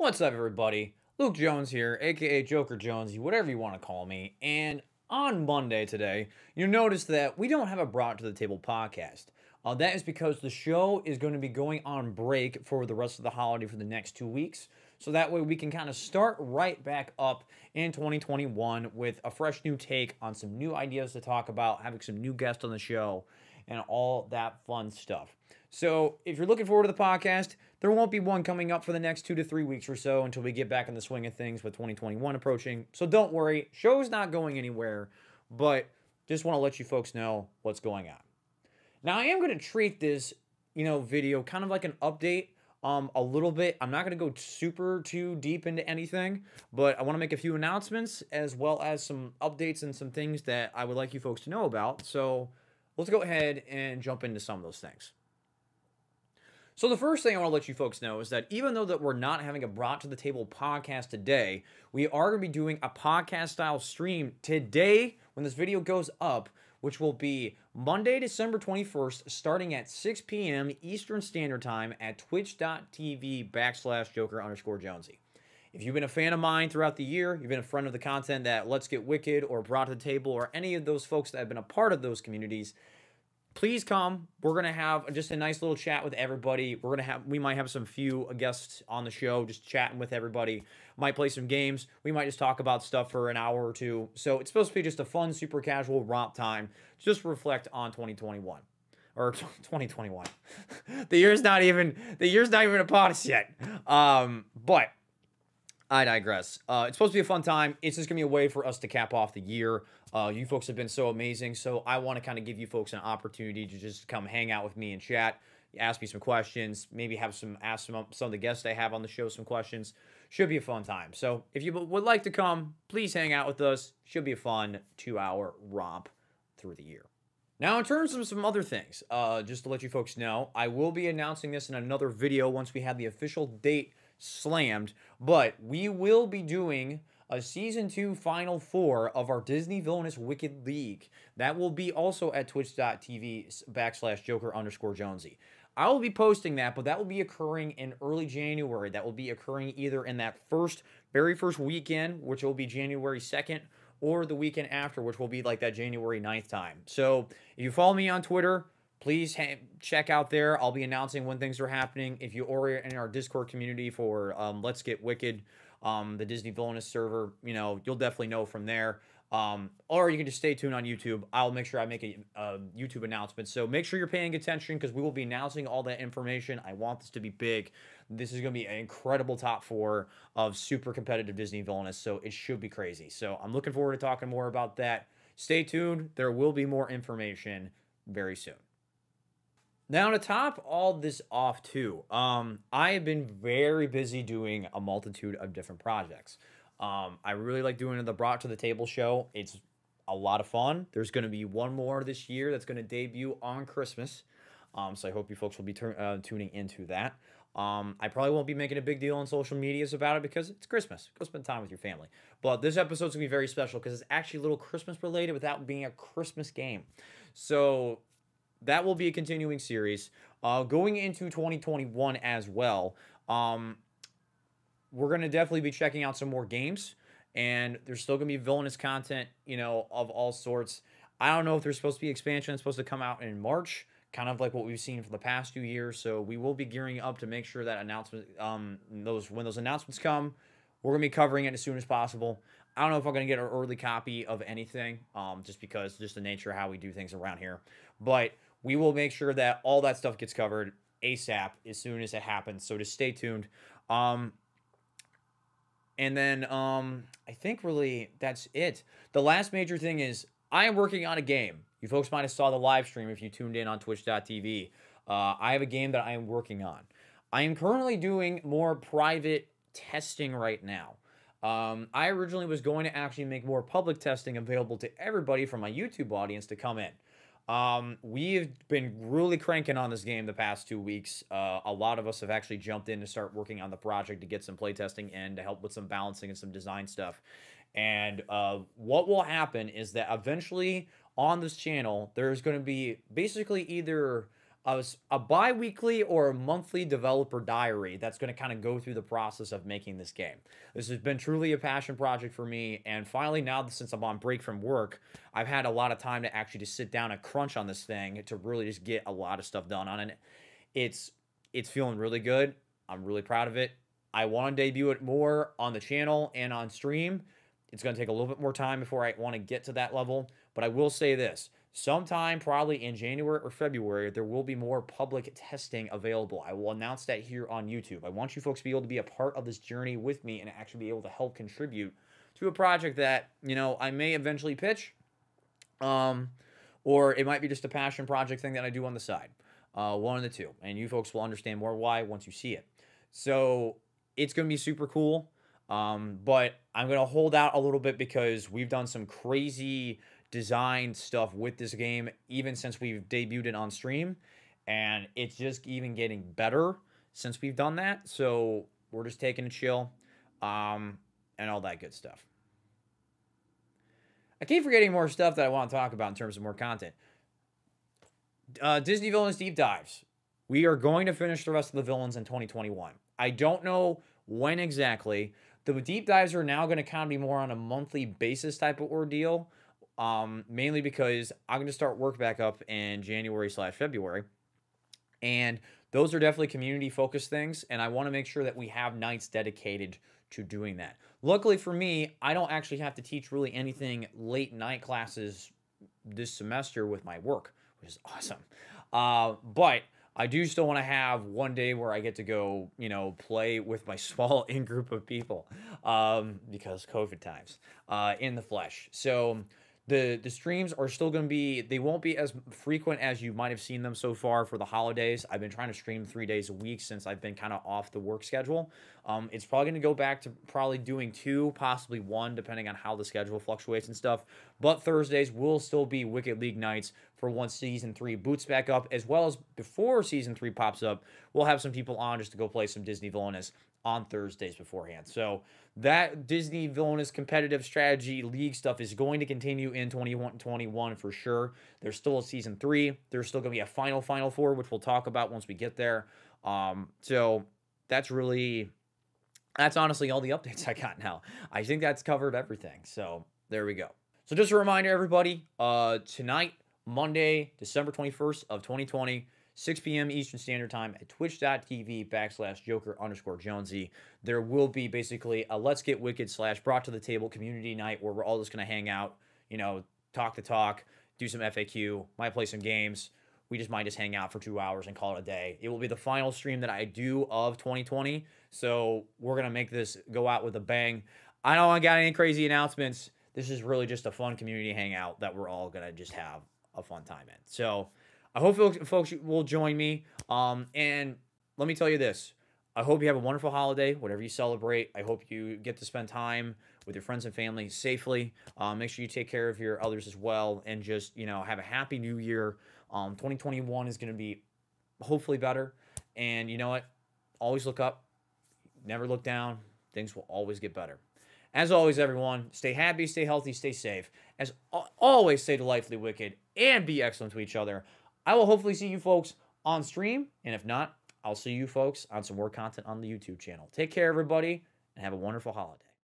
What's up, everybody? Luke Jones here, aka Joker Jonesy, whatever you want to call me. And on Monday today, you notice that we don't have a Brought to the Table podcast. Uh, that is because the show is going to be going on break for the rest of the holiday for the next two weeks. So that way we can kind of start right back up in 2021 with a fresh new take on some new ideas to talk about, having some new guests on the show, and all that fun stuff. So if you're looking forward to the podcast, there won't be one coming up for the next two to three weeks or so until we get back in the swing of things with 2021 approaching. So don't worry, show's not going anywhere, but just want to let you folks know what's going on. Now I am going to treat this, you know, video kind of like an update um a little bit. I'm not going to go super too deep into anything, but I want to make a few announcements as well as some updates and some things that I would like you folks to know about. So, let's go ahead and jump into some of those things. So the first thing I want to let you folks know is that even though that we're not having a brought to the table podcast today, we are going to be doing a podcast style stream today when this video goes up, which will be Monday, December 21st, starting at 6 p.m. Eastern Standard Time at twitch.tv backslash joker underscore Jonesy. If you've been a fan of mine throughout the year, you've been a friend of the content that Let's Get Wicked or Brought to the Table or any of those folks that have been a part of those communities, please come. We're gonna have just a nice little chat with everybody. We're gonna have we might have some few guests on the show, just chatting with everybody. Might play some games. We might just talk about stuff for an hour or two. So it's supposed to be just a fun, super casual romp time. Just reflect on 2021 or 2021. the year's not even the year's not even upon us yet. Um, but I digress. Uh, it's supposed to be a fun time. It's just gonna be a way for us to cap off the year. Uh, you folks have been so amazing, so I want to kind of give you folks an opportunity to just come hang out with me and chat, ask me some questions, maybe have some ask some some of the guests I have on the show some questions. Should be a fun time. So if you would like to come, please hang out with us. Should be a fun two-hour romp through the year. Now, in terms of some other things, uh, just to let you folks know, I will be announcing this in another video once we have the official date slammed. But we will be doing a season two final four of our Disney Villainous Wicked League. That will be also at twitch.tv backslash joker underscore Jonesy. I will be posting that, but that will be occurring in early January. That will be occurring either in that first, very first weekend, which will be January 2nd, or the weekend after, which will be like that January 9th time. So if you follow me on Twitter, please check out there. I'll be announcing when things are happening. If you are in our Discord community for um, Let's Get Wicked, um, the Disney Villainous server, you know, you'll definitely know from there. Um, or you can just stay tuned on YouTube. I'll make sure I make a, a YouTube announcement. So make sure you're paying attention because we will be announcing all that information. I want this to be big. This is going to be an incredible top four of super competitive Disney Villainous. So it should be crazy. So I'm looking forward to talking more about that. Stay tuned. There will be more information very soon. Now to top all this off too, um, I have been very busy doing a multitude of different projects. Um, I really like doing the Brought to the Table show. It's a lot of fun. There's going to be one more this year that's going to debut on Christmas. Um, so I hope you folks will be uh, tuning into that. Um, I probably won't be making a big deal on social medias about it because it's Christmas. Go spend time with your family. But this episode's gonna be very special because it's actually a little Christmas related without being a Christmas game. So that will be a continuing series. Uh, going into 2021 as well, um, we're going to definitely be checking out some more games, and there's still going to be villainous content, you know, of all sorts. I don't know if there's supposed to be expansion supposed to come out in March, kind of like what we've seen for the past few years. So we will be gearing up to make sure that announcement, um, those when those announcements come, we're gonna be covering it as soon as possible. I don't know if I'm gonna get an early copy of anything, um, just because just the nature of how we do things around here. But we will make sure that all that stuff gets covered ASAP as soon as it happens. So just stay tuned. Um, and then um, I think really that's it. The last major thing is I am working on a game. You folks might have saw the live stream if you tuned in on twitch.tv. Uh, I have a game that I am working on. I am currently doing more private testing right now. Um, I originally was going to actually make more public testing available to everybody from my YouTube audience to come in. Um, we've been really cranking on this game the past two weeks. Uh, a lot of us have actually jumped in to start working on the project to get some playtesting and to help with some balancing and some design stuff. And uh, what will happen is that eventually on this channel, there's going to be basically either a, a bi-weekly or a monthly developer diary that's going to kind of go through the process of making this game. This has been truly a passion project for me, and finally now since I'm on break from work, I've had a lot of time to actually just sit down and crunch on this thing to really just get a lot of stuff done on it. It's it's feeling really good. I'm really proud of it. I want to debut it more on the channel and on stream. It's going to take a little bit more time before I want to get to that level, but I will say this sometime probably in January or February, there will be more public testing available. I will announce that here on YouTube. I want you folks to be able to be a part of this journey with me and actually be able to help contribute to a project that, you know, I may eventually pitch. Um, or it might be just a passion project thing that I do on the side. Uh, one of the two. And you folks will understand more why once you see it. So it's going to be super cool. Um, but I'm going to hold out a little bit because we've done some crazy design stuff with this game even since we've debuted it on stream. And it's just even getting better since we've done that. So we're just taking a chill um, and all that good stuff. I keep forgetting more stuff that I want to talk about in terms of more content. Uh, Disney Villains Deep Dives. We are going to finish the rest of the villains in 2021. I don't know when exactly. The deep dives are now going to kind of be more on a monthly basis type of ordeal um, mainly because I'm going to start work back up in January slash February. And those are definitely community focused things. And I want to make sure that we have nights dedicated to doing that. Luckily for me, I don't actually have to teach really anything late night classes this semester with my work, which is awesome. Uh, but I do still want to have one day where I get to go, you know, play with my small in group of people um, because COVID times uh, in the flesh. So the the streams are still going to be they won't be as frequent as you might have seen them so far for the holidays. I've been trying to stream three days a week since i've been kind of off the work schedule. Um, it's probably going to go back to probably doing two possibly one depending on how the schedule fluctuates and stuff. But thursdays will still be wicked league nights for once season three boots back up as well as before season three pops up we'll have some people on just to go play some disney villainous on thursdays beforehand so that Disney Villainous competitive strategy league stuff is going to continue in 2021 for sure. There's still a season three. There's still going to be a final Final Four, which we'll talk about once we get there. Um, so that's really, that's honestly all the updates I got now. I think that's covered everything. So there we go. So just a reminder, everybody, uh, tonight, Monday, December 21st of 2020, 6 p.m. Eastern Standard Time at twitch.tv backslash Joker underscore Jonesy. There will be basically a Let's Get Wicked slash brought to the table community night where we're all just going to hang out, you know, talk the talk, do some FAQ, might play some games. We just might just hang out for two hours and call it a day. It will be the final stream that I do of 2020. So we're going to make this go out with a bang. I don't got any crazy announcements. This is really just a fun community hangout that we're all going to just have a fun time in. So, I hope folks will join me. Um, and let me tell you this. I hope you have a wonderful holiday, whatever you celebrate. I hope you get to spend time with your friends and family safely. Um, make sure you take care of your others as well, and just you know have a happy new year. Um, 2021 is going to be hopefully better, and you know what? Always look up, never look down. Things will always get better. As always, everyone, stay happy, stay healthy, stay safe. As always, stay delightfully wicked and be excellent to each other. I will hopefully see you folks on stream. And if not, I'll see you folks on some more content on the YouTube channel. Take care, everybody, and have a wonderful holiday.